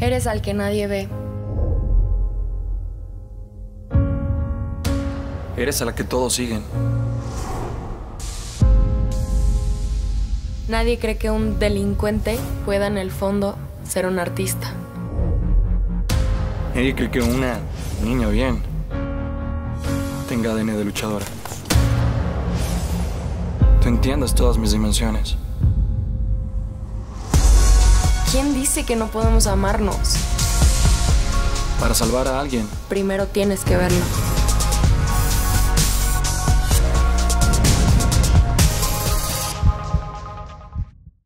Eres al que nadie ve. Eres a la que todos siguen. Nadie cree que un delincuente pueda en el fondo ser un artista. Nadie cree que una niña bien tenga ADN de luchadora. Tú entiendes todas mis dimensiones. ¿Quién dice que no podemos amarnos? Para salvar a alguien, Primero tienes que verlo.